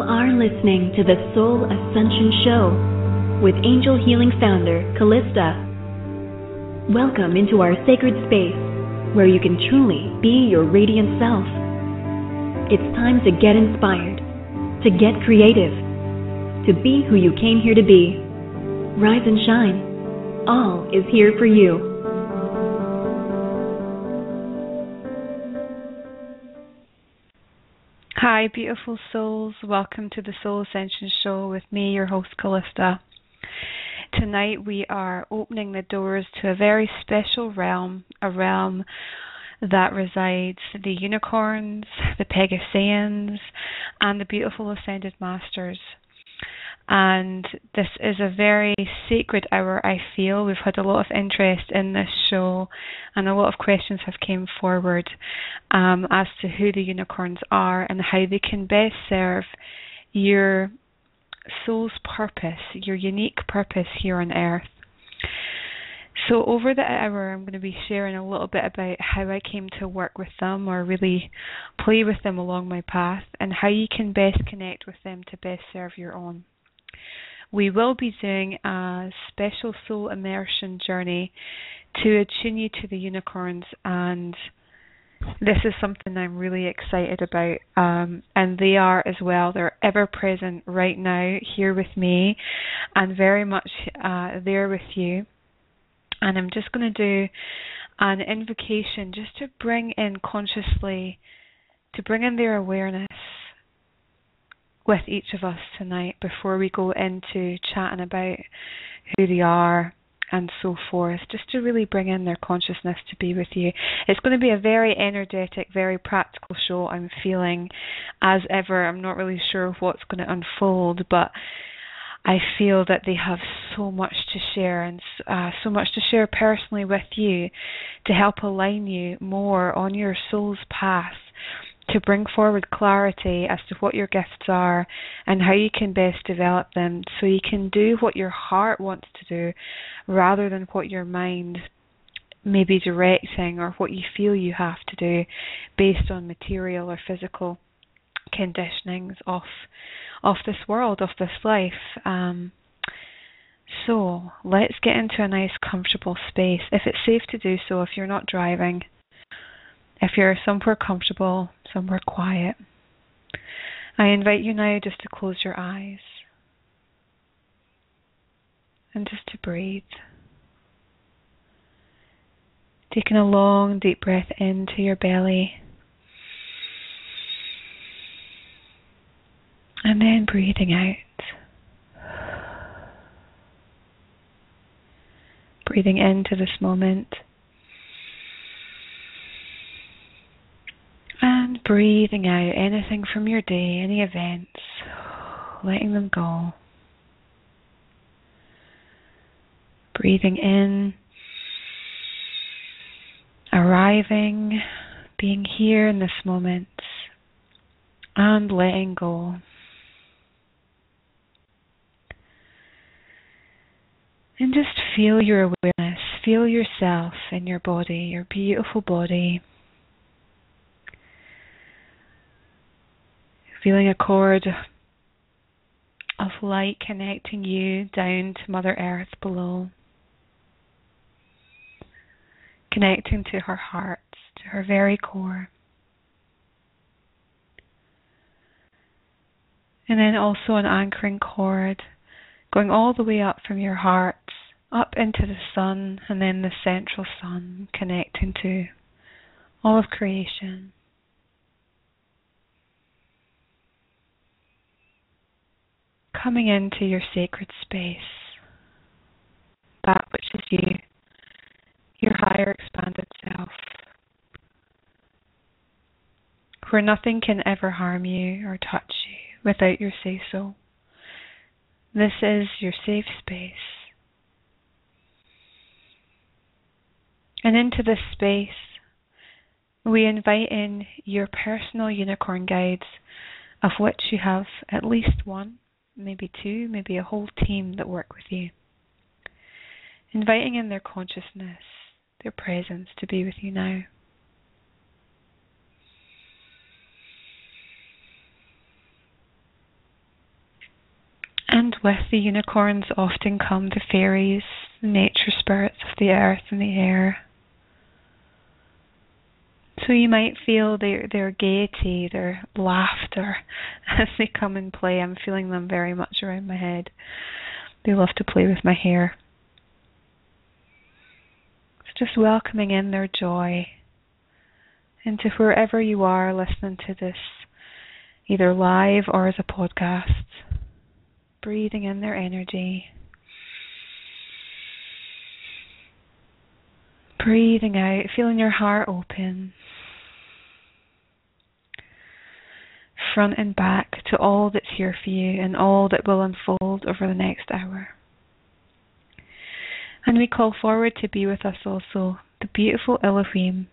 You are listening to the Soul Ascension Show with angel healing founder Calista. Welcome into our sacred space where you can truly be your radiant self. It's time to get inspired, to get creative, to be who you came here to be. Rise and shine. All is here for you. Hi, beautiful souls. Welcome to the Soul Ascension Show with me, your host, Calista. Tonight we are opening the doors to a very special realm, a realm that resides the unicorns, the Pegasians, and the beautiful ascended masters and this is a very sacred hour I feel. We've had a lot of interest in this show and a lot of questions have came forward um, as to who the unicorns are and how they can best serve your soul's purpose your unique purpose here on earth. So over the hour I'm going to be sharing a little bit about how I came to work with them or really play with them along my path and how you can best connect with them to best serve your own we will be doing a special soul immersion journey to attune you to the unicorns and this is something I'm really excited about. Um, and they are as well. They're ever present right now here with me and very much uh, there with you. And I'm just going to do an invocation just to bring in consciously, to bring in their awareness with each of us tonight before we go into chatting about who they are and so forth, just to really bring in their consciousness to be with you. It's going to be a very energetic, very practical show, I'm feeling. As ever, I'm not really sure what's going to unfold, but I feel that they have so much to share and uh, so much to share personally with you to help align you more on your soul's path to bring forward clarity as to what your gifts are and how you can best develop them so you can do what your heart wants to do rather than what your mind may be directing or what you feel you have to do based on material or physical conditionings of of this world, of this life. Um, so let's get into a nice comfortable space. If it's safe to do so, if you're not driving, if you're somewhere comfortable, somewhere quiet, I invite you now just to close your eyes and just to breathe. Taking a long, deep breath into your belly. And then breathing out. Breathing into this moment. And breathing out anything from your day, any events, letting them go. Breathing in, arriving, being here in this moment, and letting go. And just feel your awareness, feel yourself in your body, your beautiful body. Feeling a cord of light connecting you down to Mother Earth below. Connecting to her heart, to her very core. And then also an anchoring cord going all the way up from your heart up into the sun and then the central sun connecting to all of creation. Coming into your sacred space, that which is you, your higher expanded self, where nothing can ever harm you or touch you without your say so. This is your safe space. And into this space, we invite in your personal unicorn guides, of which you have at least one maybe two, maybe a whole team that work with you. Inviting in their consciousness, their presence to be with you now. And with the unicorns often come the fairies, the nature spirits of the earth and the air. So you might feel their their gaiety, their laughter as they come and play. I'm feeling them very much around my head. They love to play with my hair. It's just welcoming in their joy into wherever you are listening to this, either live or as a podcast. Breathing in their energy. Breathing out, feeling your heart open. Front and back to all that's here for you and all that will unfold over the next hour. And we call forward to be with us also the beautiful Elohim,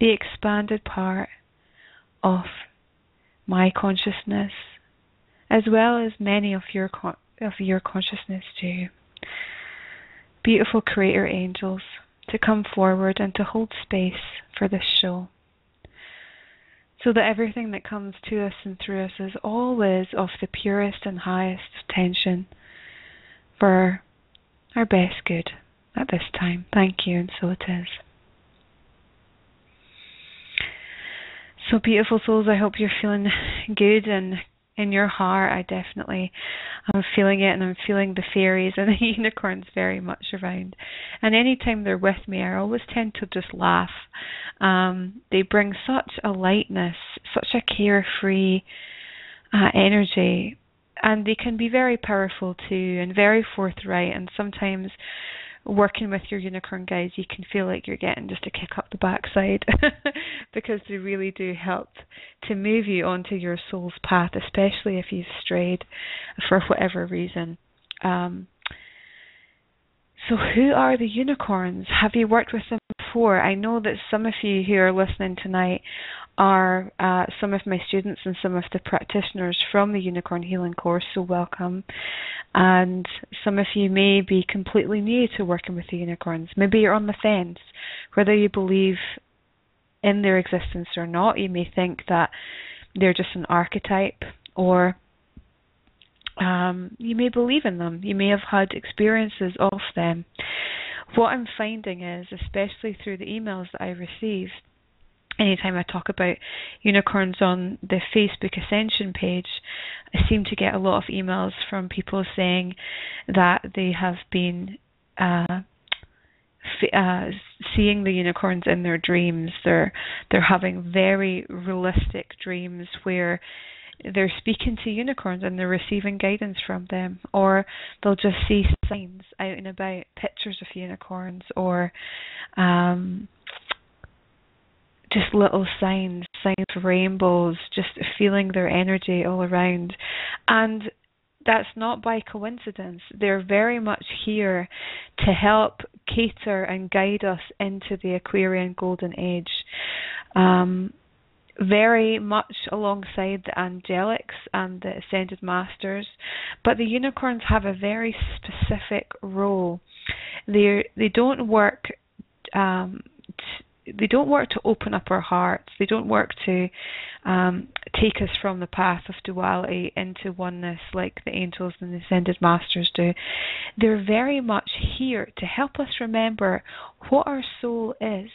the expanded part of my consciousness, as well as many of your con- of your consciousness too. Beautiful creator angels to come forward and to hold space for this show so that everything that comes to us and through us is always of the purest and highest tension for our best good at this time. Thank you, and so it is. So, beautiful souls, I hope you're feeling good and in your heart, I definitely I'm feeling it and I'm feeling the fairies and the unicorns very much around. And anytime they're with me, I always tend to just laugh. Um, they bring such a lightness, such a carefree uh, energy, and they can be very powerful too and very forthright. And sometimes working with your unicorn guides, you can feel like you're getting just a kick up the backside because they really do help to move you onto your soul's path, especially if you've strayed for whatever reason. Um, so, who are the unicorns? Have you worked with them before? I know that some of you who are listening tonight are uh, some of my students and some of the practitioners from the Unicorn Healing course, so welcome. And some of you may be completely new to working with the unicorns. Maybe you're on the fence, whether you believe in their existence or not. You may think that they're just an archetype, or um, you may believe in them. You may have had experiences of them. What I'm finding is, especially through the emails that I receive, anytime I talk about unicorns on the Facebook Ascension page, I seem to get a lot of emails from people saying that they have been uh, uh, seeing the unicorns in their dreams. They're they're having very realistic dreams where they're speaking to unicorns and they're receiving guidance from them, or they'll just see signs out and about, pictures of unicorns, or um, just little signs, signs of rainbows, just feeling their energy all around. And that's not by coincidence. They're very much here to help cater and guide us into the Aquarian Golden Age. Um, very much alongside the angelics and the ascended masters, but the unicorns have a very specific role. They they don't work um, they don't work to open up our hearts. They don't work to um, take us from the path of duality into oneness like the angels and the ascended masters do. They're very much here to help us remember what our soul is,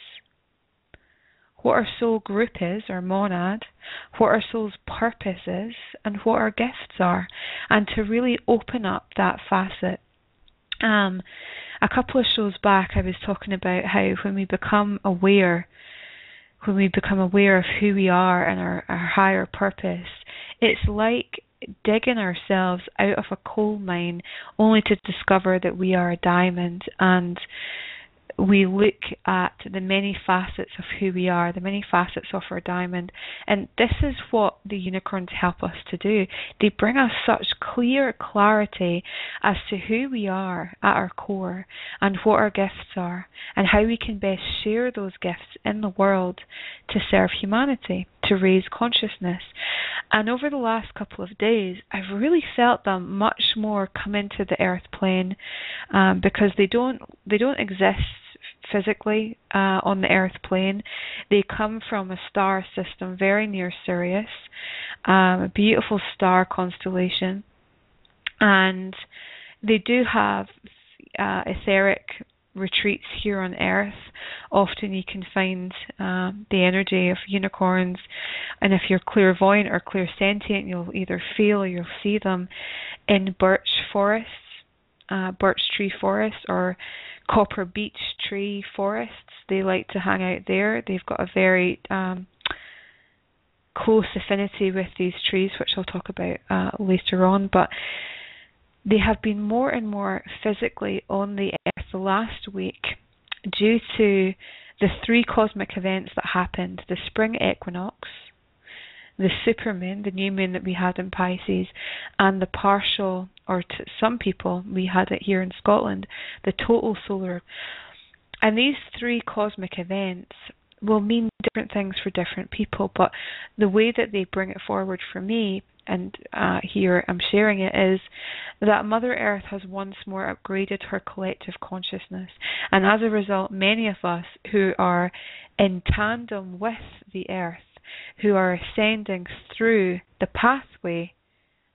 what our soul group is, our monad, what our soul's purpose is, and what our gifts are, and to really open up that facet. Um, a couple of shows back, I was talking about how when we become aware, when we become aware of who we are and our, our higher purpose, it's like digging ourselves out of a coal mine only to discover that we are a diamond. And we look at the many facets of who we are, the many facets of our diamond, and this is what the unicorns help us to do. They bring us such clear clarity as to who we are at our core and what our gifts are, and how we can best share those gifts in the world to serve humanity, to raise consciousness. And over the last couple of days, I've really felt them much more come into the earth plane um, because they don't they don't exist physically uh, on the Earth plane. They come from a star system very near Sirius, um, a beautiful star constellation. And they do have uh, etheric retreats here on Earth. Often you can find uh, the energy of unicorns, and if you're clairvoyant or clairsentient, you'll either feel or you'll see them in birch forests, uh, birch tree forests, or copper beech tree forests. They like to hang out there. They've got a very um, close affinity with these trees, which I'll talk about uh, later on. But they have been more and more physically on the earth the last week due to the three cosmic events that happened the spring equinox, the supermoon, the new moon that we had in Pisces, and the partial, or to some people, we had it here in Scotland, the total solar. And these three cosmic events will mean different things for different people, but the way that they bring it forward for me, and uh, here I'm sharing it, is that Mother Earth has once more upgraded her collective consciousness. And as a result, many of us who are in tandem with the Earth, who are ascending through the pathway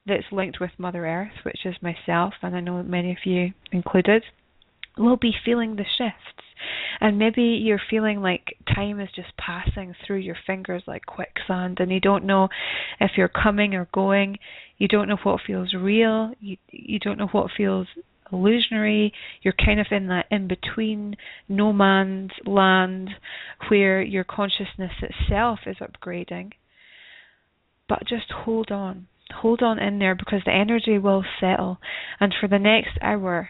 that's linked with Mother Earth, which is myself, and I know many of you included, will be feeling the shifts. And maybe you're feeling like time is just passing through your fingers like quicksand, and you don't know if you're coming or going. You don't know what feels real. You you don't know what feels illusionary. You're kind of in that in between no man's land where your consciousness itself is upgrading. But just hold on. Hold on in there because the energy will settle. And for the next hour,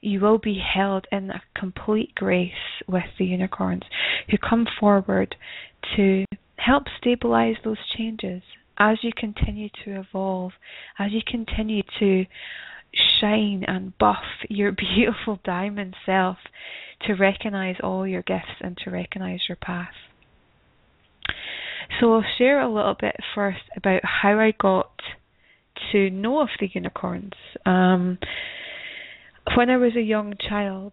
you will be held in a complete grace with the unicorns who come forward to help stabilize those changes as you continue to evolve, as you continue to shine and buff your beautiful diamond self to recognize all your gifts and to recognize your path. So I'll share a little bit first about how I got to know of the unicorns. Um, when I was a young child,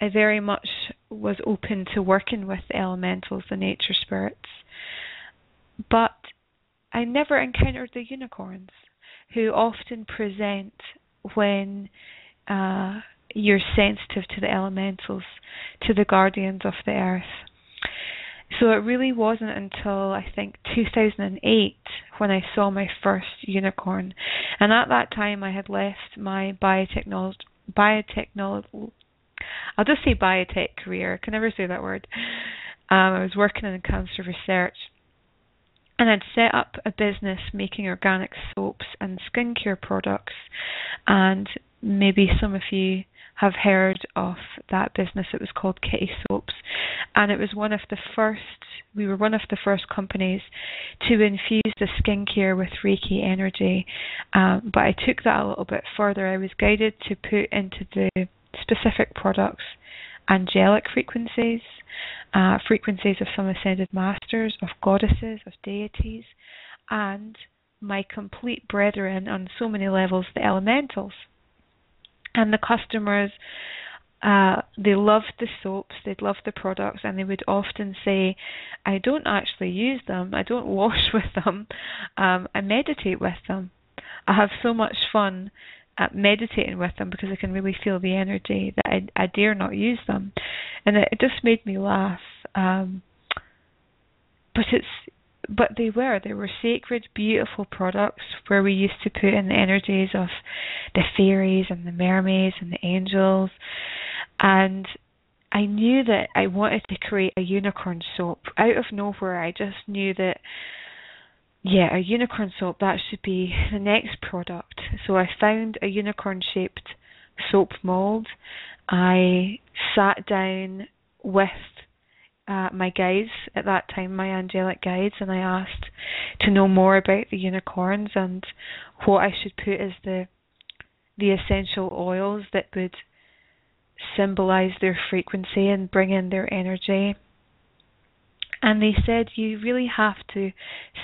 I very much was open to working with the elementals, the nature spirits, but I never encountered the unicorns, who often present when uh, you're sensitive to the elementals, to the guardians of the earth. So it really wasn't until I think 2008 when I saw my first unicorn. And at that time, I had left my biotechnology biotechnology. I'll just say biotech career. I can never say that word. Um, I was working in cancer research, and I'd set up a business making organic soaps and skincare products. And maybe some of you have heard of that business. It was called Kitty Soaps, and it was one of the first. We were one of the first companies to infuse the skincare with Reiki energy. Um, but I took that a little bit further. I was guided to put into the specific products angelic frequencies, uh, frequencies of some ascended masters, of goddesses, of deities, and my complete brethren on so many levels, the elementals and the customers uh, they loved the soaps, they'd love the products, and they would often say, "I don't actually use them. I don't wash with them. Um, I meditate with them. I have so much fun at meditating with them because I can really feel the energy that I, I dare not use them." And it, it just made me laugh. Um, but it's but they were. They were sacred beautiful products where we used to put in the energies of the fairies and the mermaids and the angels. And I knew that I wanted to create a unicorn soap. Out of nowhere I just knew that yeah a unicorn soap that should be the next product. So I found a unicorn shaped soap mold. I sat down with uh, my guides at that time, my angelic guides, and I asked to know more about the unicorns and what I should put as the the essential oils that would symbolize their frequency and bring in their energy. And they said, You really have to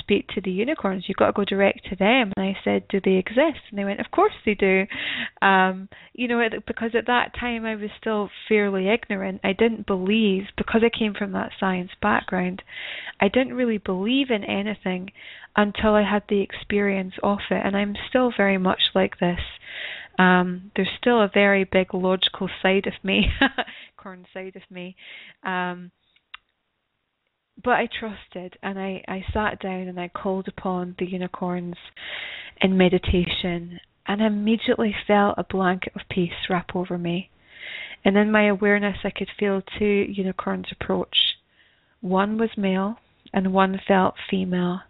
speak to the unicorns. You've got to go direct to them. And I said, Do they exist? And they went, Of course they do. Um, you know, because at that time I was still fairly ignorant. I didn't believe, because I came from that science background, I didn't really believe in anything until I had the experience of it. And I'm still very much like this. Um, there's still a very big logical side of me, corn side of me. Um, but I trusted and I, I sat down and I called upon the unicorns in meditation and immediately felt a blanket of peace wrap over me. And in my awareness, I could feel two unicorns approach. One was male and one felt female.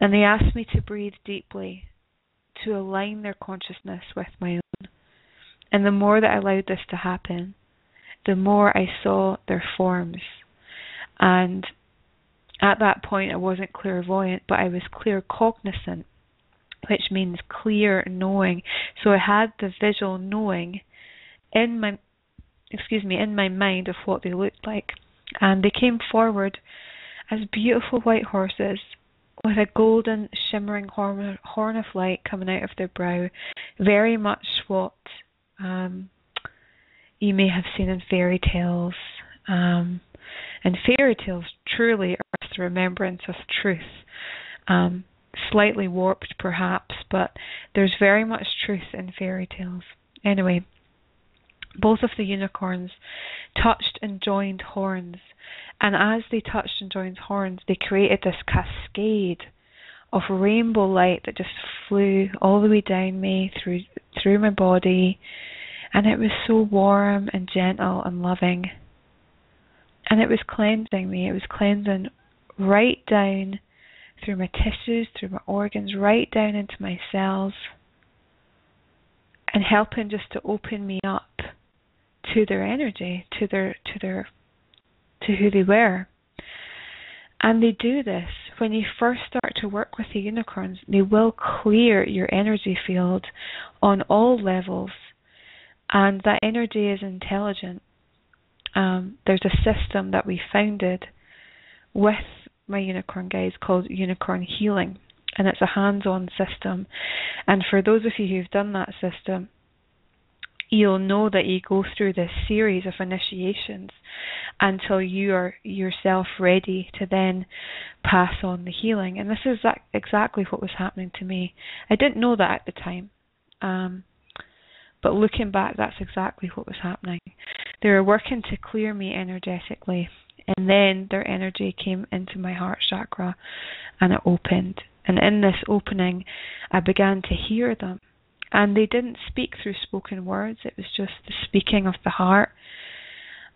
And they asked me to breathe deeply to align their consciousness with my own. And the more that I allowed this to happen, the more I saw their forms and at that point, I wasn't clairvoyant, but I was claircognizant, which means clear knowing. So I had the visual knowing in my excuse me in my mind of what they looked like, and they came forward as beautiful white horses with a golden shimmering horn, horn of light coming out of their brow, very much what um, you may have seen in fairy tales. Um, and fairy tales truly are the remembrance of truth. Um, slightly warped perhaps, but there's very much truth in fairy tales. Anyway, both of the unicorns touched and joined horns, and as they touched and joined horns, they created this cascade of rainbow light that just flew all the way down me through through my body, and it was so warm and gentle and loving and it was cleansing me. It was cleansing right down through my tissues, through my organs, right down into my cells, and helping just to open me up to their energy, to their to their to who they were. And they do this when you first start to work with the unicorns, they will clear your energy field on all levels. And that energy is intelligent um, there's a system that we founded with my unicorn guys called Unicorn Healing, and it's a hands on system. And for those of you who've done that system, you'll know that you go through this series of initiations until you are yourself ready to then pass on the healing. And this is exactly what was happening to me. I didn't know that at the time. Um, but looking back, that's exactly what was happening. They were working to clear me energetically, and then their energy came into my heart chakra and it opened. And in this opening, I began to hear them. And they didn't speak through spoken words, it was just the speaking of the heart.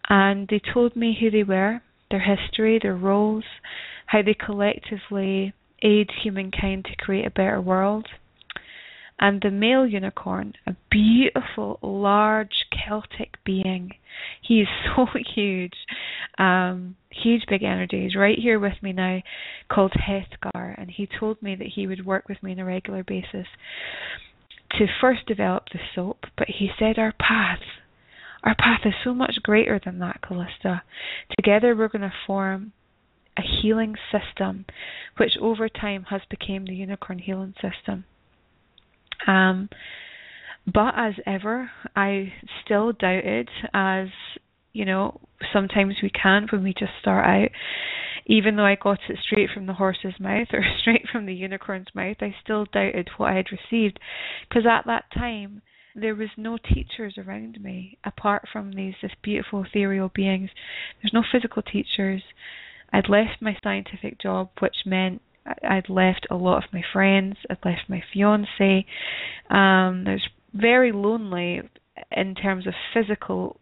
And they told me who they were, their history, their roles, how they collectively aid humankind to create a better world and the male unicorn, a beautiful, large Celtic being. He is so huge, um, huge, big energy. He's right here with me now, called Hethgar, and he told me that he would work with me on a regular basis to first develop the soap, but he said our path, our path is so much greater than that, Calista. Together we're going to form a healing system, which over time has become the unicorn healing system. Um, but as ever, I still doubted, as you know, sometimes we can when we just start out. Even though I got it straight from the horse's mouth or straight from the unicorn's mouth, I still doubted what I had received. Because at that time, there was no teachers around me apart from these this beautiful ethereal beings. There's no physical teachers. I'd left my scientific job, which meant I'd left a lot of my friends. I'd left my fiance. Um, I was very lonely in terms of physical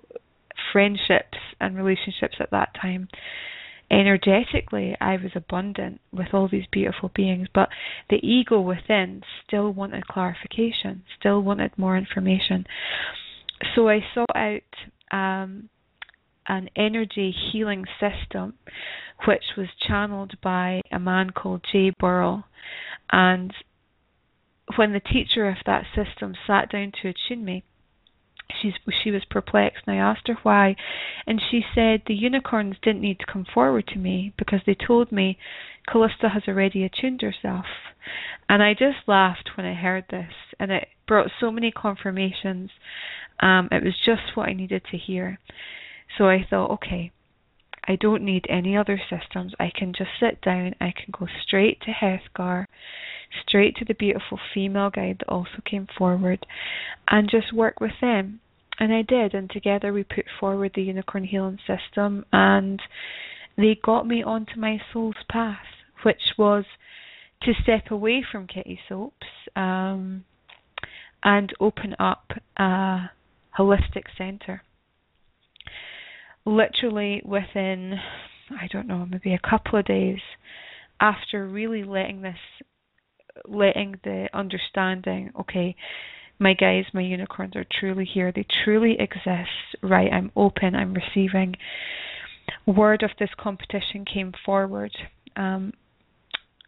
friendships and relationships at that time. Energetically, I was abundant with all these beautiful beings, but the ego within still wanted clarification, still wanted more information. So I sought out um, an energy healing system which was channeled by a man called Jay Burrell. And when the teacher of that system sat down to attune me, she's she was perplexed and I asked her why and she said the unicorns didn't need to come forward to me because they told me Calista has already attuned herself. And I just laughed when I heard this and it brought so many confirmations. Um, it was just what I needed to hear. So I thought, okay, I don't need any other systems. I can just sit down, I can go straight to Hethgar, straight to the beautiful female guide that also came forward, and just work with them. And I did, and together we put forward the unicorn healing system, and they got me onto my soul's path, which was to step away from Kitty Soaps um, and open up a holistic centre. Literally within, I don't know, maybe a couple of days after really letting this, letting the understanding, okay, my guys, my unicorns are truly here. They truly exist. Right, I'm open. I'm receiving. Word of this competition came forward. Um,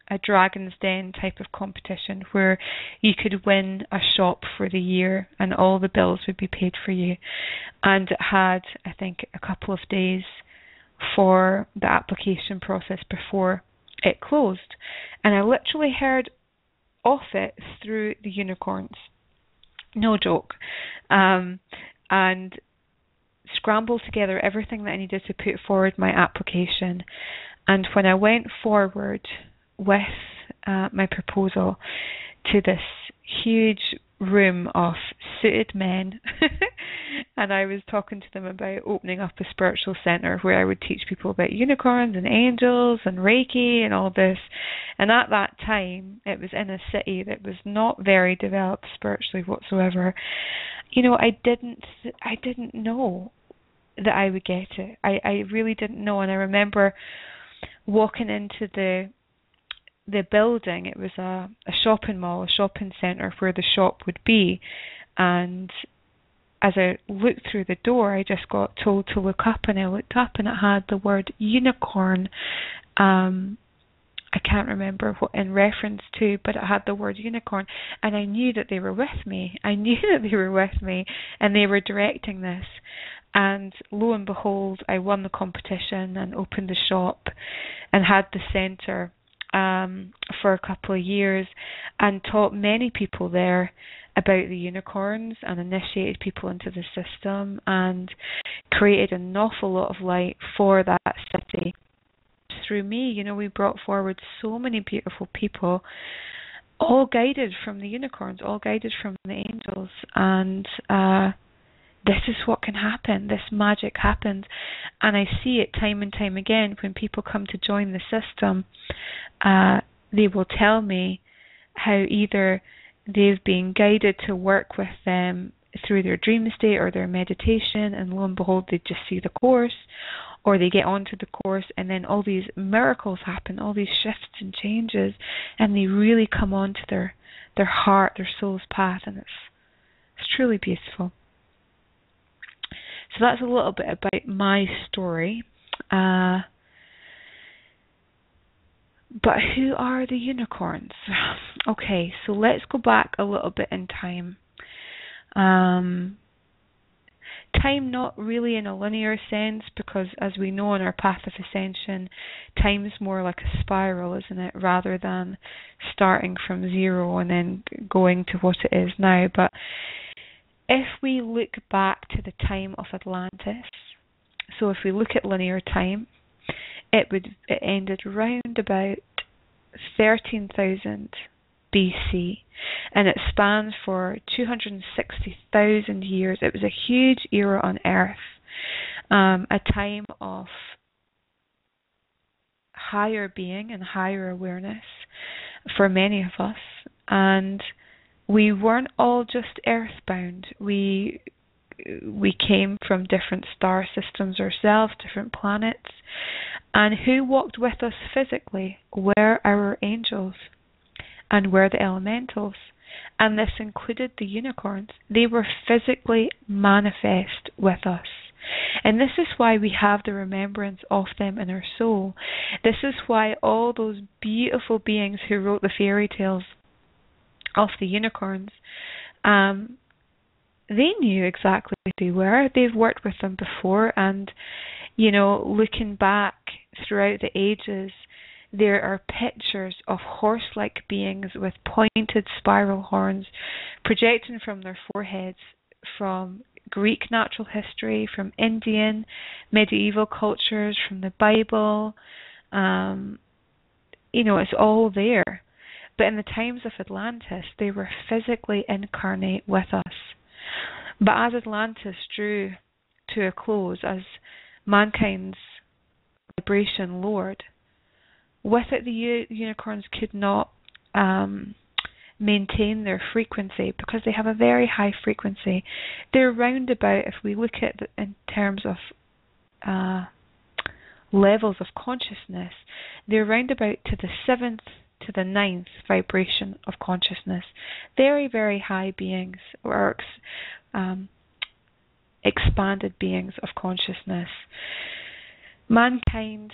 a Dragon's Den type of competition where you could win a shop for the year and all the bills would be paid for you. And it had, I think, a couple of days for the application process before it closed. And I literally heard off it through the unicorns no joke. Um, and scrambled together everything that I needed to put forward my application. And when I went forward with uh, my proposal to this huge room of suited men and I was talking to them about opening up a spiritual center where I would teach people about unicorns and angels and Reiki and all this. And at that time, it was in a city that was not very developed spiritually whatsoever. You know, I didn't I didn't know that I would get it. I I really didn't know and I remember walking into the the building, it was a, a shopping mall, a shopping centre where the shop would be. And as I looked through the door, I just got told to look up, and I looked up, and it had the word unicorn. Um, I can't remember what in reference to, but it had the word unicorn, and I knew that they were with me. I knew that they were with me, and they were directing this. And lo and behold, I won the competition and opened the shop, and had the centre um, for a couple of years and taught many people there about the unicorns and initiated people into the system and created an awful lot of light for that city. Through me, you know, we brought forward so many beautiful people, all guided from the unicorns, all guided from the angels, and uh, this is what can happen. This magic happens. And I see it time and time again when people come to join the system. Uh, they will tell me how either they've been guided to work with them through their dream state or their meditation, and lo and behold, they just see the course, or they get onto the course, and then all these miracles happen, all these shifts and changes, and they really come onto their their heart, their soul's path, and it's it's truly beautiful. So that's a little bit about my story. Uh, but who are the unicorns? Okay, so let's go back a little bit in time. Um, time not really in a linear sense because as we know in our path of ascension time is more like a spiral isn't it rather than starting from zero and then going to what it is now but if we look back to the time of Atlantis, so if we look at linear time, it would it ended round about 13,000 BC and it spans for 260,000 years. It was a huge era on Earth, um, a time of higher being and higher awareness for many of us. And we weren't all just earthbound. We we came from different star systems ourselves, different planets. And who walked with us physically were our angels and were the elementals. And this included the unicorns. They were physically manifest with us. And this is why we have the remembrance of them in our soul. This is why all those beautiful beings who wrote the fairy tales of the unicorns, um, they knew exactly who they were. They've worked with them before, and you know, looking back throughout the ages, there are pictures of horse like beings with pointed spiral horns projecting from their foreheads from Greek natural history, from Indian, medieval cultures, from the Bible. Um, you know, it's all there. But in the times of Atlantis, they were physically incarnate with us. But as Atlantis drew to a close, as mankind's vibration lowered, with it the u- unicorns could not um, maintain their frequency because they have a very high frequency. They're roundabout, if we look at the, in terms of uh, levels of consciousness, they're roundabout to the seventh to the ninth vibration of consciousness. Very, very high beings or um, expanded beings of consciousness. Mankind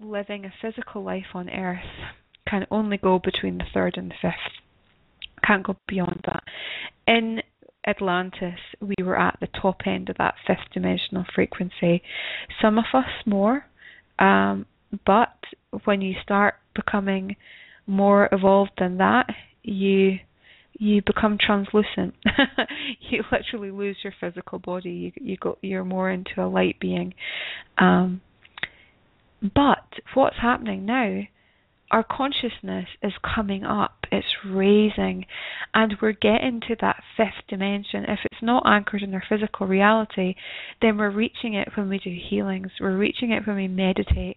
living a physical life on earth can only go between the third and the fifth. Can't go beyond that. In Atlantis, we were at the top end of that fifth dimensional frequency. Some of us more, um, but when you start becoming more evolved than that, you you become translucent. you literally lose your physical body. You you go you're more into a light being. Um, but what's happening now? Our consciousness is coming up, it's raising, and we're getting to that fifth dimension. If it's not anchored in our physical reality, then we're reaching it when we do healings, we're reaching it when we meditate,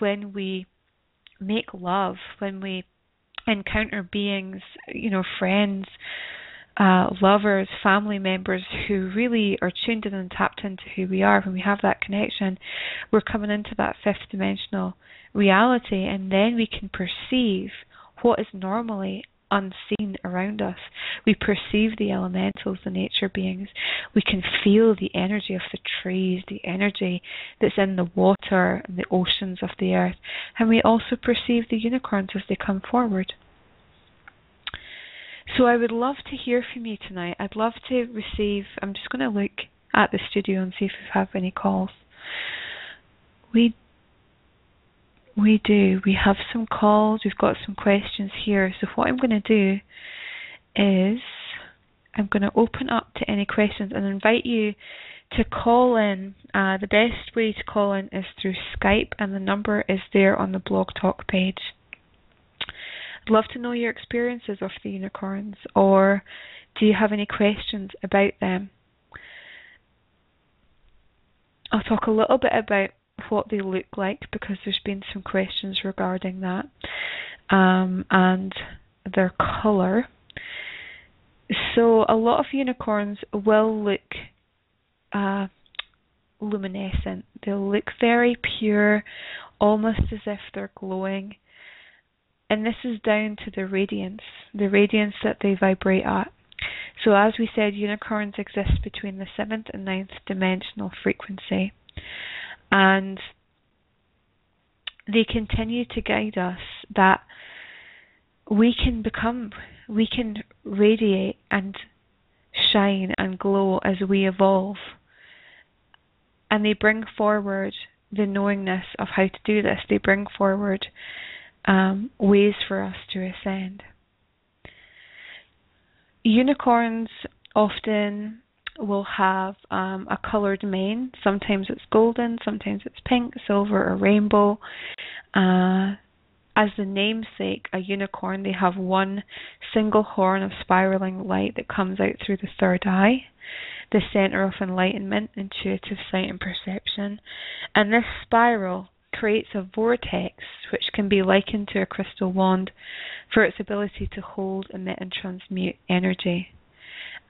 when we make love, when we encounter beings, you know, friends, uh, lovers, family members who really are tuned in and tapped into who we are, when we have that connection, we're coming into that fifth dimensional reality, and then we can perceive what is normally unseen around us. We perceive the elementals, the nature beings. We can feel the energy of the trees, the energy that's in the water and the oceans of the earth. And we also perceive the unicorns as they come forward. So I would love to hear from you tonight. I'd love to receive, I'm just going to look at the studio and see if we have any calls. We we do. We have some calls. We've got some questions here. So what I'm going to do is I'm going to open up to any questions and invite you to call in. Uh, the best way to call in is through Skype, and the number is there on the Blog Talk page. I'd love to know your experiences of the unicorns, or do you have any questions about them? I'll talk a little bit about what they look like because there's been some questions regarding that um, and their colour. So, a lot of unicorns will look uh, luminescent, they'll look very pure, almost as if they're glowing. And this is down to the radiance, the radiance that they vibrate at. So, as we said, unicorns exist between the seventh and ninth dimensional frequency. And they continue to guide us that we can become, we can radiate and shine and glow as we evolve. And they bring forward the knowingness of how to do this. They bring forward um, ways for us to ascend. Unicorns often will have um, a coloured mane. Sometimes it's golden, sometimes it's pink, silver, or rainbow. Uh, as the namesake, a unicorn, they have one single horn of spiraling light that comes out through the third eye, the center of enlightenment, intuitive sight, and perception. And this spiral creates a vortex which can be likened to a crystal wand for its ability to hold, emit, and transmute energy.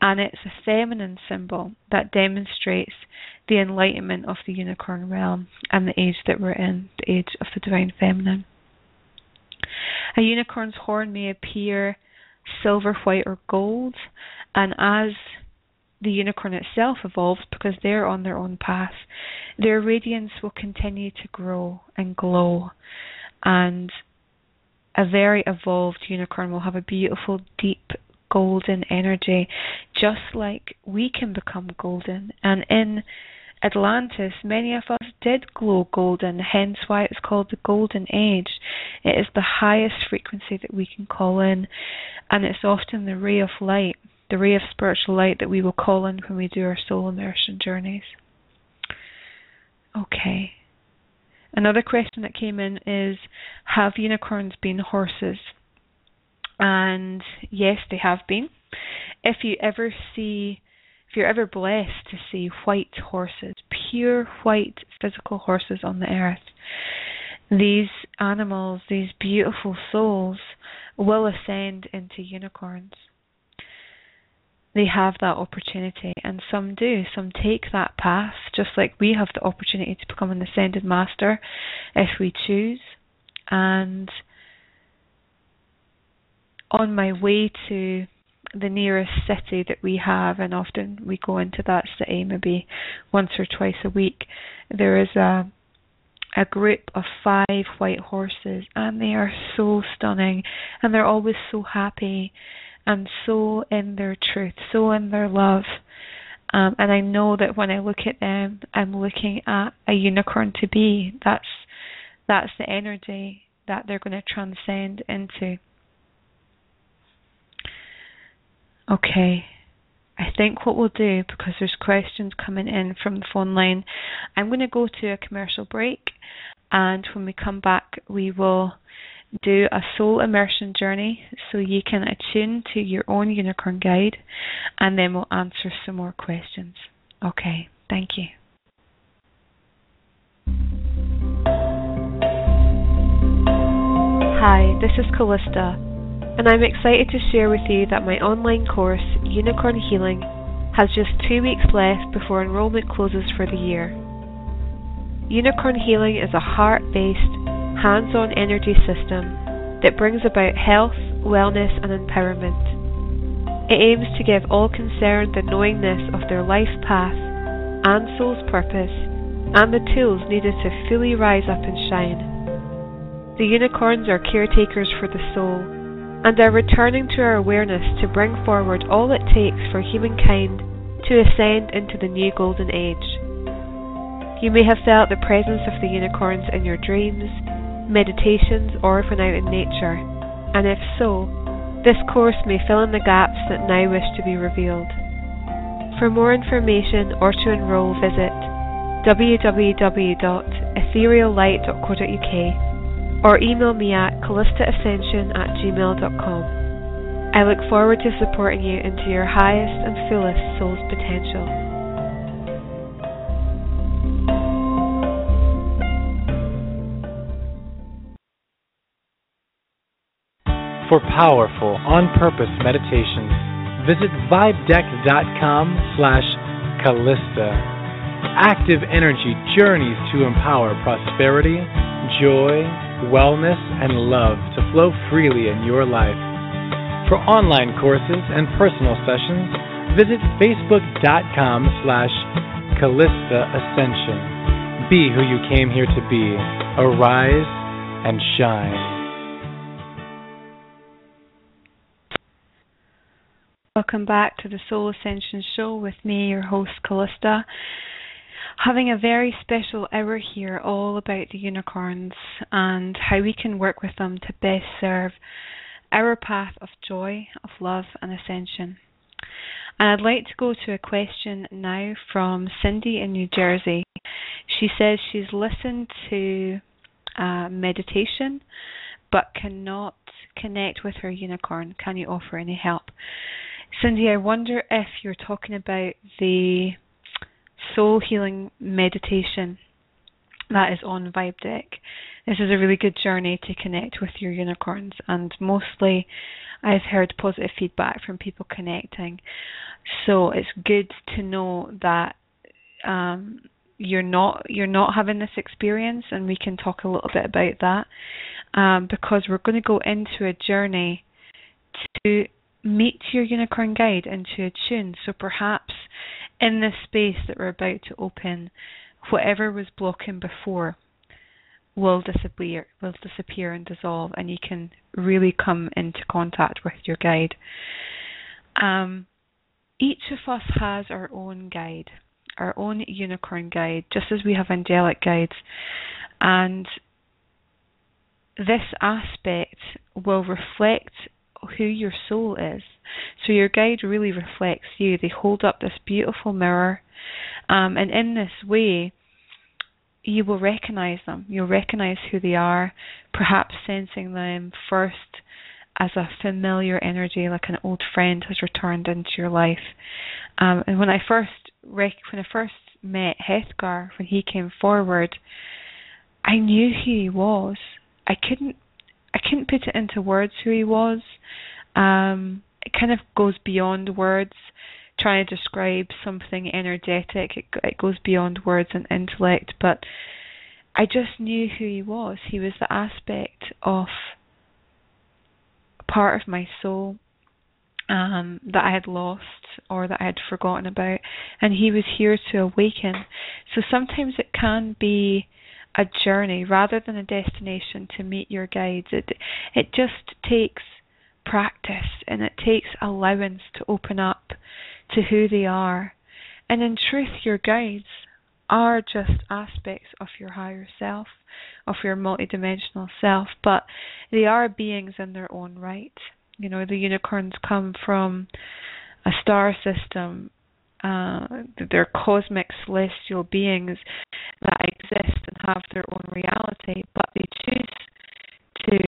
And it's a feminine symbol that demonstrates the enlightenment of the unicorn realm and the age that we're in, the age of the divine feminine. A unicorn's horn may appear silver, white, or gold, and as the unicorn itself evolves because they're on their own path, their radiance will continue to grow and glow. And a very evolved unicorn will have a beautiful, deep golden energy, just like we can become golden. And in Atlantis, many of us did glow golden, hence why it's called the Golden Age. It is the highest frequency that we can call in, and it's often the ray of light, the ray of spiritual light that we will call in when we do our soul immersion journeys. Okay. Another question that came in is Have unicorns been horses? And yes, they have been. If you ever see, if you're ever blessed to see white horses, pure white physical horses on the earth, these animals, these beautiful souls, will ascend into unicorns they have that opportunity, and some do. Some take that path, just like we have the opportunity to become an ascended master if we choose. And on my way to the nearest city that we have, and often we go into that city maybe once or twice a week, there is a a group of five white horses, and they are so stunning, and they're always so happy and so in their truth, so in their love. Um, and I know that when I look at them, I'm looking at a unicorn to be. That's that's the energy that they're going to transcend into. Okay. I think what we'll do, because there's questions coming in from the phone line, I'm going to go to a commercial break, and when we come back, we will do a soul immersion journey so you can attune to your own unicorn guide and then we'll answer some more questions. Okay, thank you. Hi, this is Calista, and I'm excited to share with you that my online course, Unicorn Healing, has just two weeks left before enrollment closes for the year. Unicorn Healing is a heart based, hands on energy system that brings about health, wellness, and empowerment. It aims to give all concerned the knowingness of their life path and soul's purpose and the tools needed to fully rise up and shine. The unicorns are caretakers for the soul and are returning to our awareness to bring forward all it takes for humankind to ascend into the new golden age. You may have felt the presence of the unicorns in your dreams meditations, or when out in nature, and if so, this course may fill in the gaps that now wish to be revealed. For more information or to enrol, visit www.ethereallight.co.uk or email me at calistaascension at gmail.com. I look forward to supporting you into your highest and fullest soul's potential. For powerful, on-purpose meditations, visit vibedeck.com slash Calista. Active energy journeys to empower prosperity, joy, wellness, and love to flow freely in your life. For online courses and personal sessions, visit facebook.com slash Calista Ascension. Be who you came here to be. Arise and shine. Welcome back to the Soul Ascension Show with me, your host Calista. Having a very special hour here all about the unicorns and how we can work with them to best serve our path of joy, of love, and ascension. And I'd like to go to a question now from Cindy in New Jersey. She says she's listened to uh, meditation but cannot connect with her unicorn. Can you offer any help? Cindy, I wonder if you're talking about the soul healing meditation that is on Vibe Deck. This is a really good journey to connect with your unicorns, and mostly I've heard positive feedback from people connecting. So it's good to know that um, you're not you're not having this experience, and we can talk a little bit about that um, because we're going to go into a journey to meet your unicorn guide and to attune. So perhaps in this space that we're about to open, whatever was blocking before will disappear will disappear and dissolve and you can really come into contact with your guide. Um, each of us has our own guide, our own unicorn guide, just as we have angelic guides. And this aspect will reflect who your soul is. So your guide really reflects you. They hold up this beautiful mirror, um, and in this way, you will recognize them. You'll recognize who they are, perhaps sensing them first as a familiar energy, like an old friend has returned into your life. Um, and when I first rec- when I first met Hethgar, when he came forward, I knew who he was. I couldn't I couldn't put it into words who he was. Um, it kind of goes beyond words. Trying to describe something energetic, it, it goes beyond words and intellect. But I just knew who he was. He was the aspect of part of my soul um, that I had lost or that I had forgotten about, and he was here to awaken. So sometimes it can be a journey rather than a destination to meet your guides. It it just takes practice and it takes allowance to open up to who they are. And in truth, your guides are just aspects of your higher self, of your multidimensional self, but they are beings in their own right. You know, the unicorns come from a star system. Uh, they're cosmic celestial beings that exist and have their own reality, but they choose to,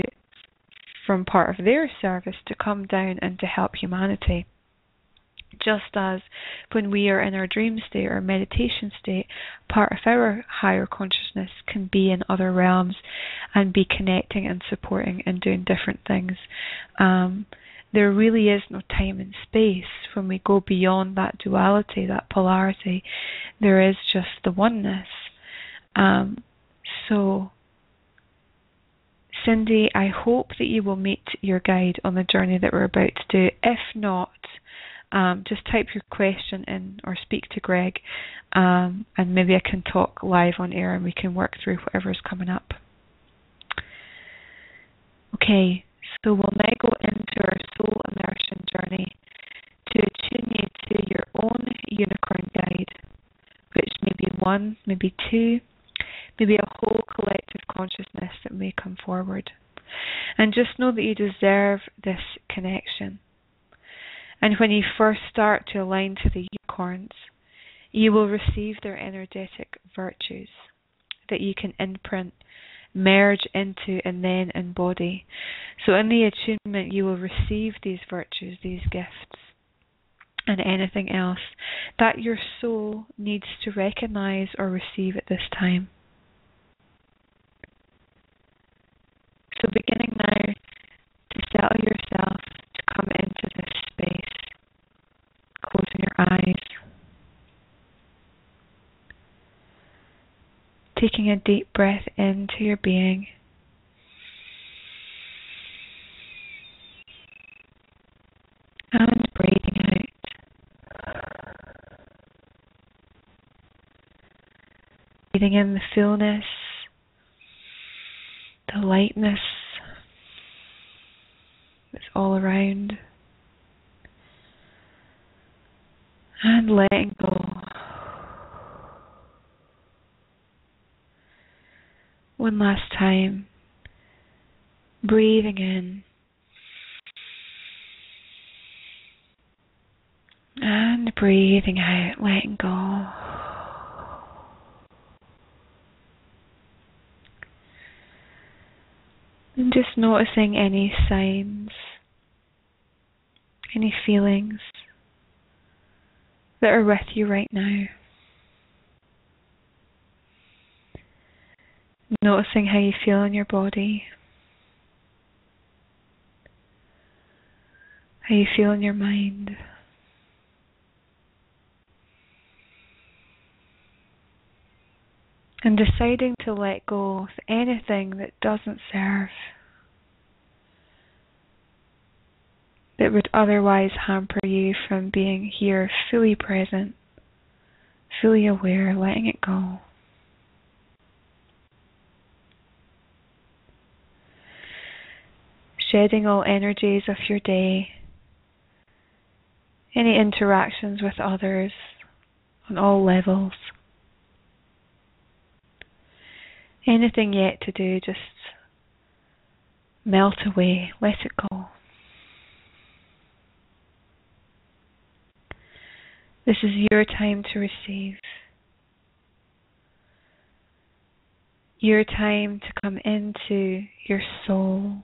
from part of their service, to come down and to help humanity. Just as when we are in our dream state or meditation state, part of our higher consciousness can be in other realms and be connecting and supporting and doing different things. Um, there really is no time and space when we go beyond that duality, that polarity. There is just the oneness. Um, so, Cindy, I hope that you will meet your guide on the journey that we're about to do. If not, um, just type your question in or speak to Greg, um, and maybe I can talk live on air and we can work through whatever's coming up. Okay, so we'll now go into our soul immersion journey to attune you to your own unicorn guide, which may be one, maybe two, maybe a whole collective consciousness that may come forward. And just know that you deserve this connection. And when you first start to align to the unicorns, you will receive their energetic virtues that you can imprint, merge into, and then embody. So in the attunement, you will receive these virtues, these gifts, and anything else that your soul needs to recognize or receive at this time. So beginning now to settle yourself to come into this space closing your eyes. Taking a deep breath into your being. And breathing out. Breathing in the fullness, lightness that's all around. and letting go. One last time, breathing in and breathing out, letting go. And just noticing any signs, any feelings that are with you right now. Noticing how you feel in your body, how you feel in your mind. And deciding to let go of anything that doesn't serve. That would otherwise hamper you from being here fully present, fully aware, letting it go. Shedding all energies of your day any interactions with others on all levels. Anything yet to do, just melt away, let it go. This is your time to receive. Your time to come into your soul.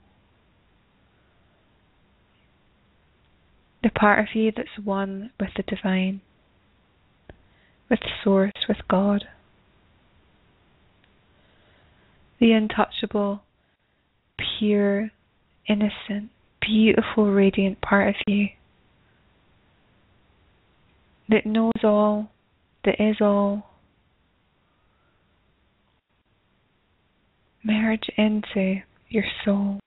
The part of you that's one with the divine, with Source, with God. The untouchable, pure, innocent, beautiful, radiant part of you that knows all, that is all. Merge into your soul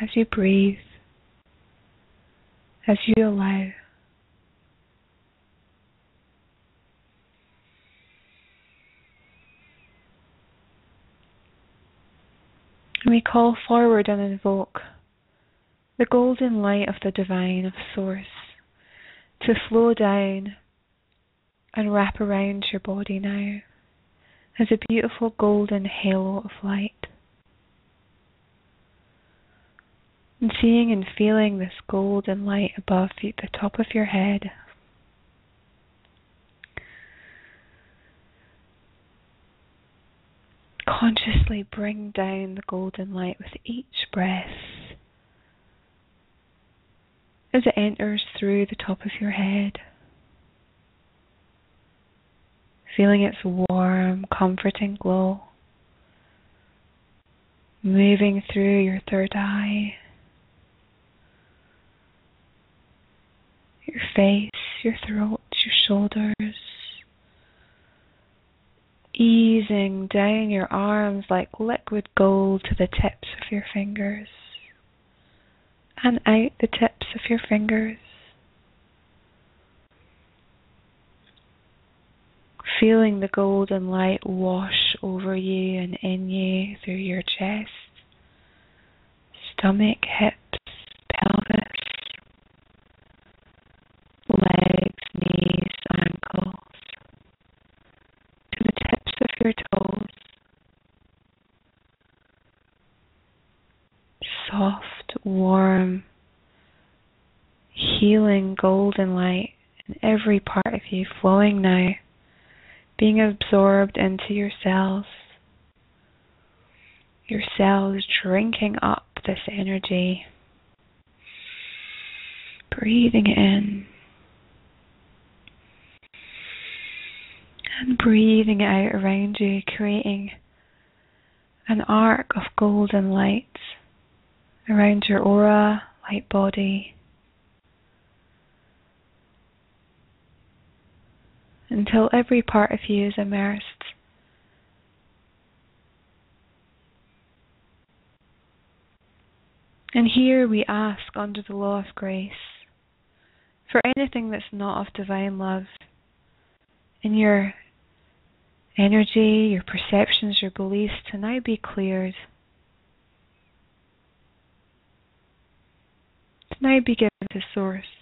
as you breathe, as you allow. we call forward and invoke the golden light of the divine of Source to flow down and wrap around your body now as a beautiful golden halo of light. And seeing and feeling this golden light above the top of your head. Consciously bring down the golden light with each breath as it enters through the top of your head. Feeling its warm, comforting glow moving through your third eye, your face, your throat, your shoulders, easing down your arms like liquid gold to the tips of your fingers and out the tips of your fingers. Feeling the golden light wash over you and in you through your chest, stomach, hips, pelvis, legs, knees, ankles, to the tips of your toes. Soft, warm, golden light in every part of you flowing now, being absorbed into your cells. Your cells drinking up this energy, breathing it in and breathing out around you, creating an arc of golden light around your aura, light body. Until every part of you is immersed. And here we ask under the law of grace for anything that's not of divine love in your energy, your perceptions, your beliefs to now be cleared. To now be given to Source.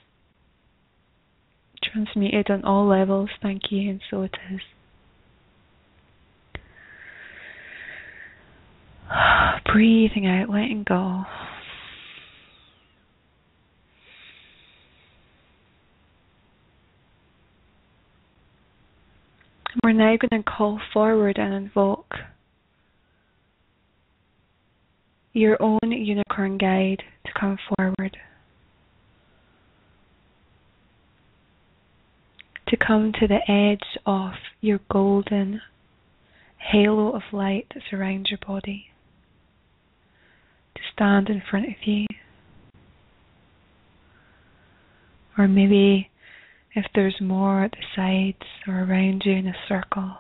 Transmuted on all levels, thank you, and so it is. Breathing out, letting go. We're now going to call forward and invoke your own unicorn guide to come forward. To come to the edge of your golden halo of light that surrounds your body, to stand in front of you. Or maybe if there's more at the sides or around you in a circle.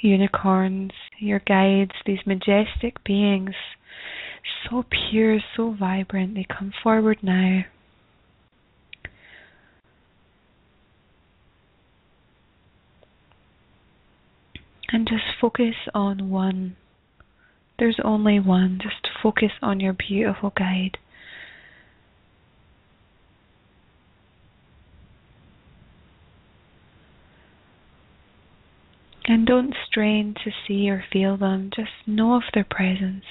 Unicorns, your guides, these majestic beings so pure, so vibrant. They come forward now. And just focus on one There's only one. Just focus on your beautiful guide. And don't strain to see or feel them, just know of their presence.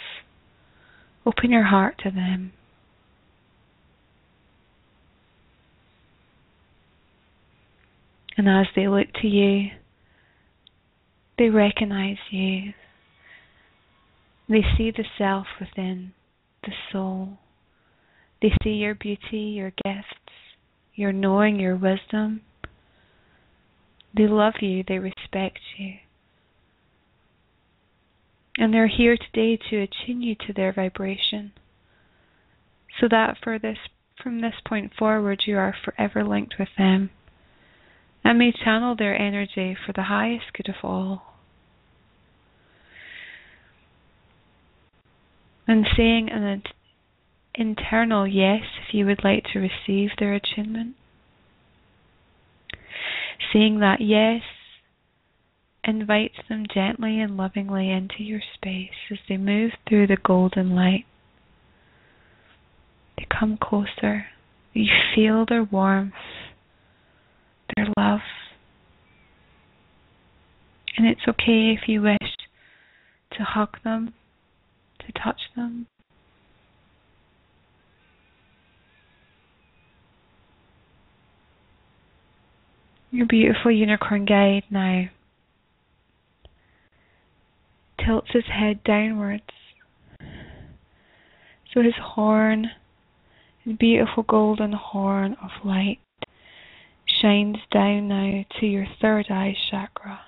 Open your heart to them. And as they look to you, they recognize you. They see the self within, the soul. They see your beauty, your gifts, your knowing, your wisdom. They love you, they respect you. And they're here today to attune you to their vibration. So that for this from this point forward you are forever linked with them. And may channel their energy for the highest good of all. And saying an internal yes if you would like to receive their attunement. Saying that yes invites them gently and lovingly into your space as they move through the golden light. They come closer. You feel their warmth, their love. And it's okay if you wish to hug them, to touch them. Your beautiful unicorn guide now tilts his head downwards. So his horn, his beautiful golden horn of light, shines down now to your third eye chakra.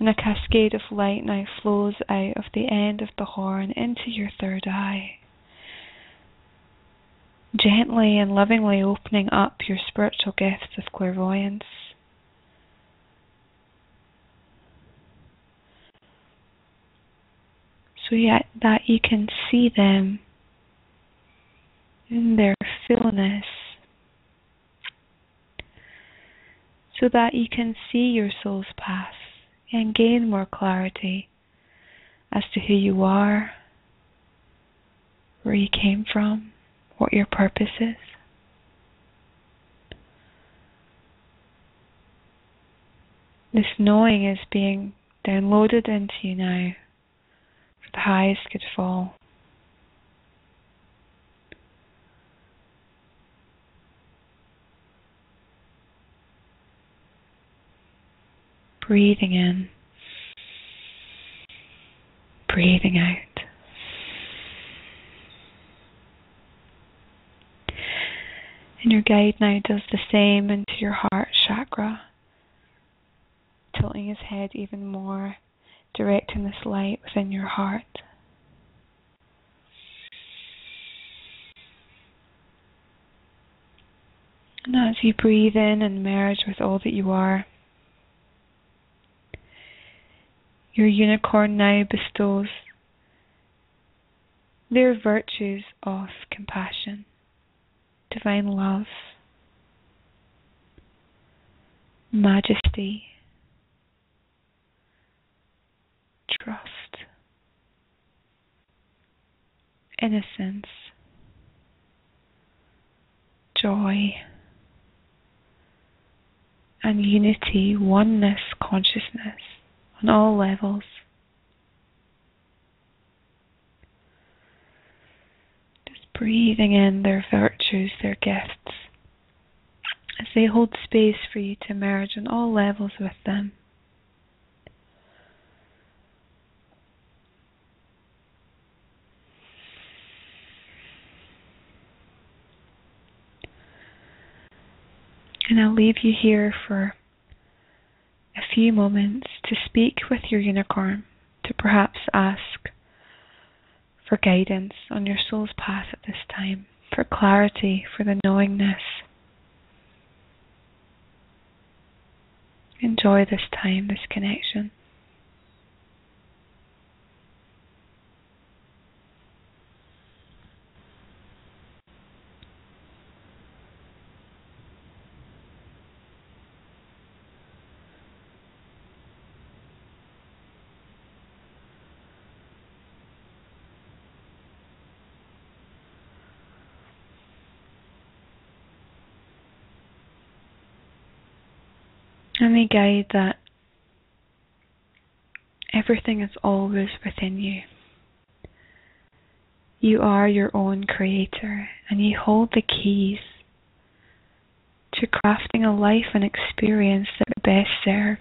And a cascade of light now flows out of the end of the horn into your third eye gently and lovingly opening up your spiritual gifts of clairvoyance. So that you can see them in their fullness. So that you can see your soul's path and gain more clarity as to who you are, where you came from what your purpose is. This knowing is being downloaded into you now the highest could fall. Breathing in, breathing out. And your guide now does the same into your heart chakra, tilting his head even more, directing this light within your heart. And as you breathe in and merge with all that you are, your unicorn now bestows their virtues of compassion divine love, majesty, trust, innocence, joy, and unity, oneness consciousness on all levels. Just breathing in their virtues, their gifts, as they hold space for you to merge on all levels with them. And I'll leave you here for a few moments to speak with your unicorn, to perhaps ask for guidance on your soul's path at this time, for clarity, for the knowingness. Enjoy this time, this connection. And they guide that everything is always within you. You are your own creator and you hold the keys to crafting a life and experience that best serves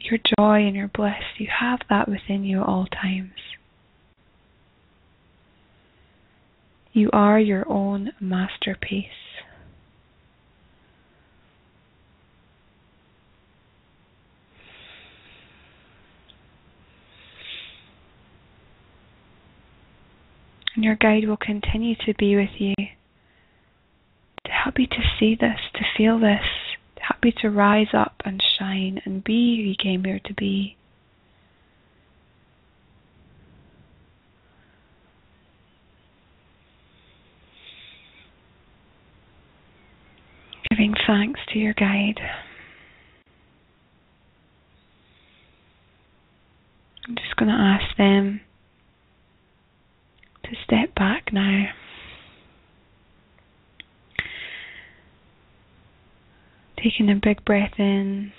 your joy and your bliss. You have that within you at all times. You are your own masterpiece. And your guide will continue to be with you to help you to see this, to feel this, to help you to rise up and shine and be who you came here to be. Giving thanks to your guide. I'm just going to ask them step back now. Taking a big breath in,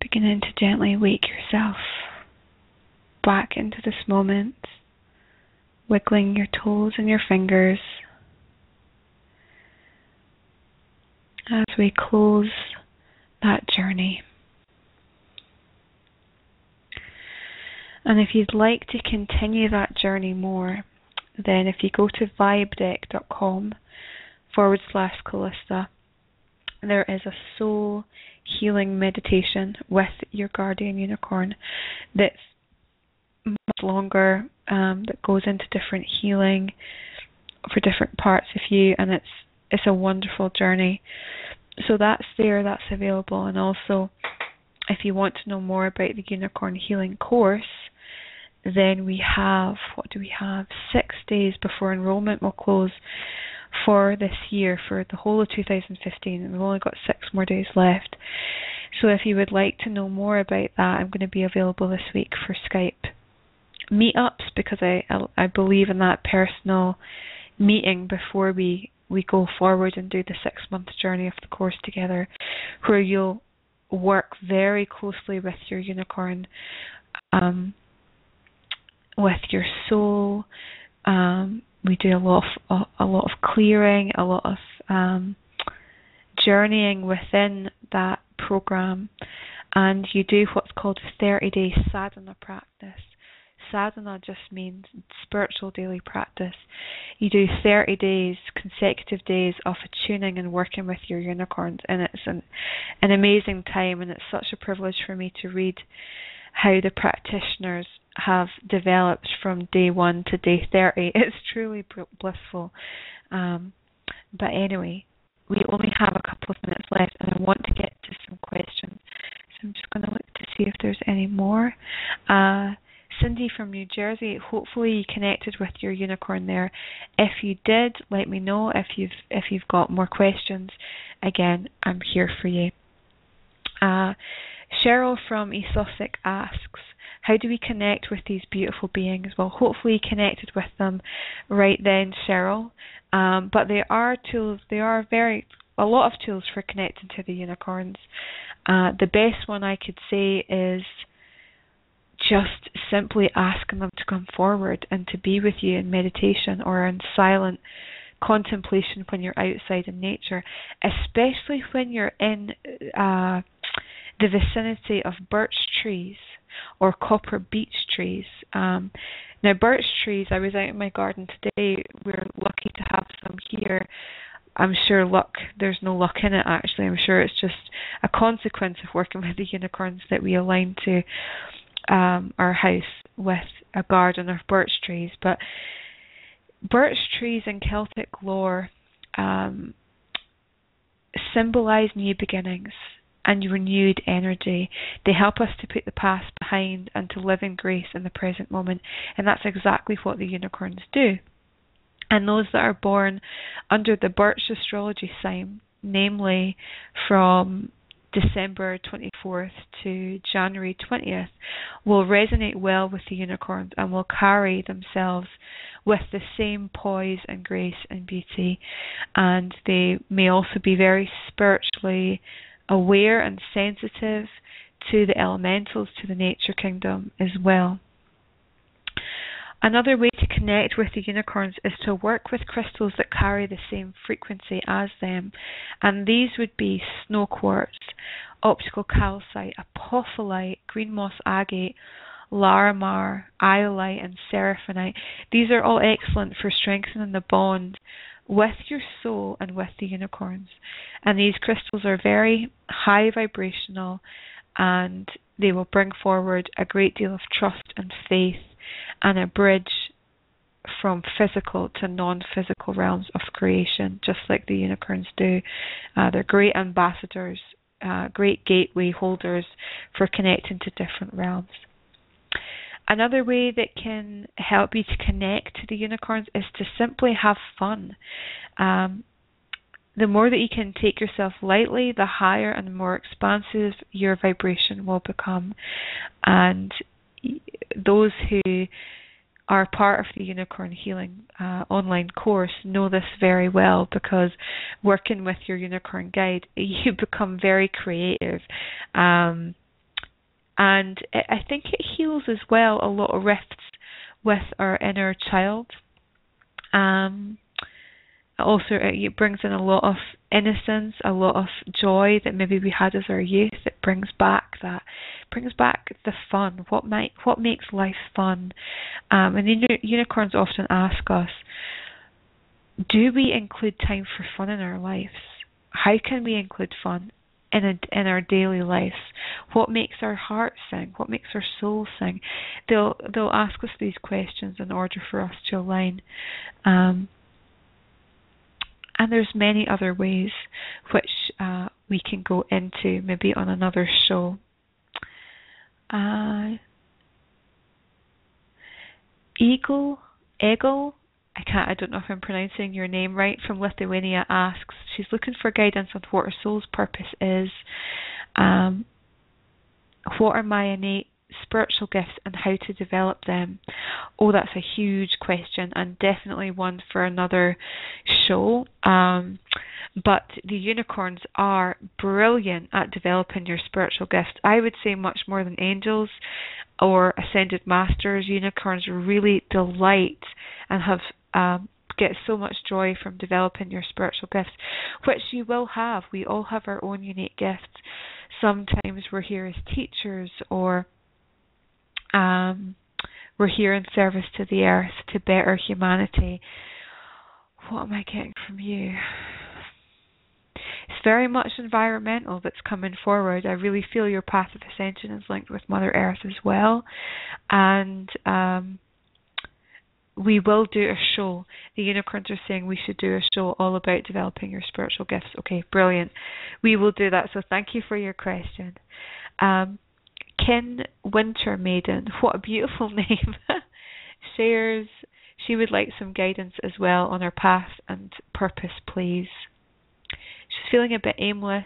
beginning to gently wake yourself back into this moment, wiggling your toes and your fingers as we close that journey. And if you'd like to continue that journey more, then if you go to vibedeck.com forward slash Calista, there is a soul healing meditation with your guardian unicorn that's much longer, um, that goes into different healing for different parts of you, and it's it's a wonderful journey. So that's there, that's available, and also if you want to know more about the unicorn healing course, then we have what do we have? Six days before enrollment will close for this year for the whole of 2015, and we've only got six more days left. So if you would like to know more about that, I'm going to be available this week for Skype meetups because I I believe in that personal meeting before we we go forward and do the six month journey of the course together, where you'll work very closely with your unicorn. Um, with your soul. Um, we do a lot of a, a, lot of clearing, a lot of um, journeying within that program, and you do what's called a 30 day sadhana practice. Sadhana just means spiritual daily practice. You do 30 days, consecutive days of attuning and working with your unicorns, and it's an, an amazing time, and it's such a privilege for me to read how the practitioners have developed from day one to day 30. It's truly blissful. Um, but anyway, we only have a couple of minutes left, and I want to get to some questions. So I'm just going to look to see if there's any more. Uh, Cindy from New Jersey, hopefully you connected with your unicorn there. If you did, let me know. If you've if you've got more questions, again, I'm here for you. Uh, Cheryl from East Sussex asks, how do we connect with these beautiful beings? Well, hopefully you connected with them right then, Cheryl. Um, but there are tools, there are very, a lot of tools for connecting to the unicorns. Uh, the best one I could say is just simply asking them to come forward and to be with you in meditation or in silent contemplation when you're outside in nature, especially when you're in uh, the vicinity of birch trees or copper beech trees. Um, now, birch trees, I was out in my garden today. We're lucky to have some here. I'm sure luck, there's no luck in it actually. I'm sure it's just a consequence of working with the unicorns that we align to um, our house with a garden of birch trees. But birch trees in Celtic lore um, symbolize new beginnings and renewed energy. They help us to put the past behind and to live in grace in the present moment. And that's exactly what the unicorns do. And those that are born under the Birch astrology sign, namely from December 24th to January 20th, will resonate well with the unicorns and will carry themselves with the same poise and grace and beauty. And they may also be very spiritually aware and sensitive to the elementals, to the nature kingdom as well. Another way to connect with the unicorns is to work with crystals that carry the same frequency as them, and these would be snow quartz, optical calcite, apophyllite, green moss agate, larimar, iolite, and seraphinite. These are all excellent for strengthening the bond with your soul and with the unicorns. And these crystals are very high vibrational and they will bring forward a great deal of trust and faith and a bridge from physical to non physical realms of creation, just like the unicorns do. Uh, they're great ambassadors, uh, great gateway holders for connecting to different realms. Another way that can help you to connect to the unicorns is to simply have fun. Um, the more that you can take yourself lightly, the higher and more expansive your vibration will become. And those who are part of the Unicorn Healing uh, online course know this very well because working with your Unicorn Guide, you become very creative. Um, and I think it heals as well a lot of rifts with our inner child. Um, also, it brings in a lot of innocence, a lot of joy that maybe we had as our youth. It brings back that, brings back the fun. What might, what makes life fun? Um, and the unicorns often ask us, do we include time for fun in our lives? How can we include fun in a, in our daily lives? What makes our heart sing? What makes our soul sing? They'll they'll ask us these questions in order for us to align. Um, and there's many other ways which uh, we can go into, maybe on another show. Uh, Eagle, Eagle, I can't, I don't know if I'm pronouncing your name right, from Lithuania asks, she's looking for guidance on what her soul's purpose is. Um, what are my innate spiritual gifts and how to develop them? Oh, that's a huge question and definitely one for another show. Um, but the unicorns are brilliant at developing your spiritual gifts. I would say much more than angels or ascended masters. Unicorns really delight and have um, get so much joy from developing your spiritual gifts, which you will have. We all have our own unique gifts. Sometimes we're here as teachers or um, we're here in service to the earth to better humanity. What am I getting from you? It's very much environmental that's coming forward. I really feel your path of ascension is linked with Mother Earth as well. And um, we will do a show. The unicorns are saying we should do a show all about developing your spiritual gifts. Okay, brilliant. We will do that. So thank you for your question. Um, Kin Winter Maiden, what a beautiful name, shares she would like some guidance as well on her path and purpose, please. She's feeling a bit aimless,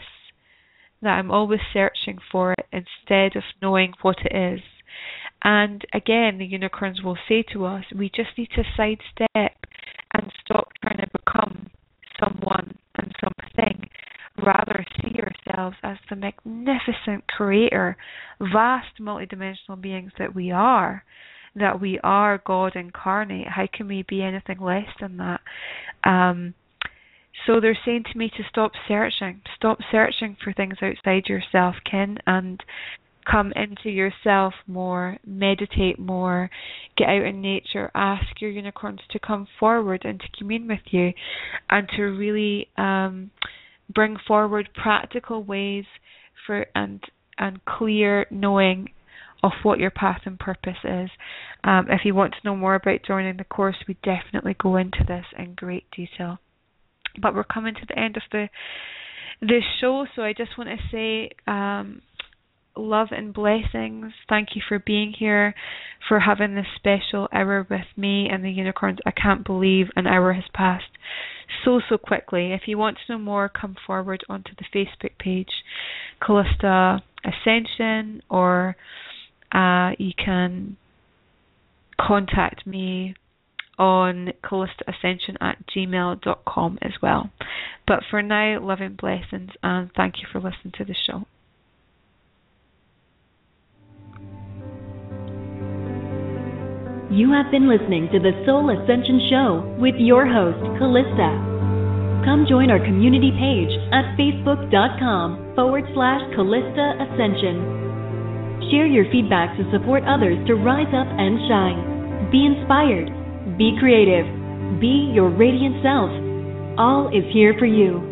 that I'm always searching for it instead of knowing what it is. And again, the unicorns will say to us, we just need to sidestep and stop trying to become someone and something rather see ourselves as the magnificent creator, vast multidimensional beings that we are, that we are God incarnate. How can we be anything less than that? Um, so they're saying to me to stop searching, stop searching for things outside yourself, Ken, and come into yourself more, meditate more, get out in nature, ask your unicorns to come forward and to commune with you, and to really um, bring forward practical ways for and and clear knowing of what your path and purpose is. Um, if you want to know more about joining the course, we definitely go into this in great detail. But we're coming to the end of the the show, so I just want to say um, love and blessings. Thank you for being here, for having this special hour with me and the unicorns. I can't believe an hour has passed so, so quickly. If you want to know more, come forward onto the Facebook page, Calista Ascension, or uh, you can contact me on calistaascension at gmail.com as well. But for now, loving blessings and thank you for listening to the show. You have been listening to the Soul Ascension Show with your host, Calista. Come join our community page at facebook.com forward slash Calista Ascension. Share your feedback to support others to rise up and shine. Be inspired. Be creative. Be your radiant self. All is here for you.